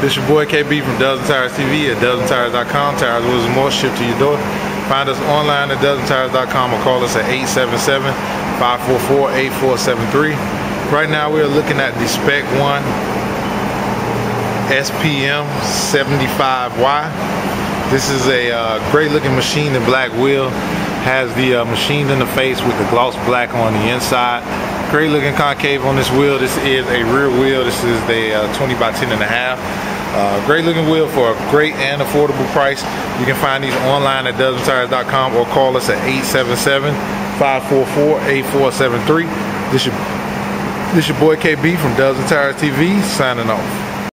This your boy KB from DUBSandTIRES TV at dubsandtires.com. Tires, and more shipped to your door. Find us online at dubsandtires.com or call us at 877-544-8473. Right now we are looking at the Spec 1 SPM 75Y. This is a uh, great looking machine in black wheel. Has the uh, machined face with the gloss black on the inside. Great looking concave on this wheel. This is a rear wheel. This is the uh, 20 by 10 and a half. Uh, great looking wheel for a great and affordable price. You can find these online at dubsandtires.com or call us at 877-544-8473. This your, this your boy KB from DUBSandTIRES TV signing off.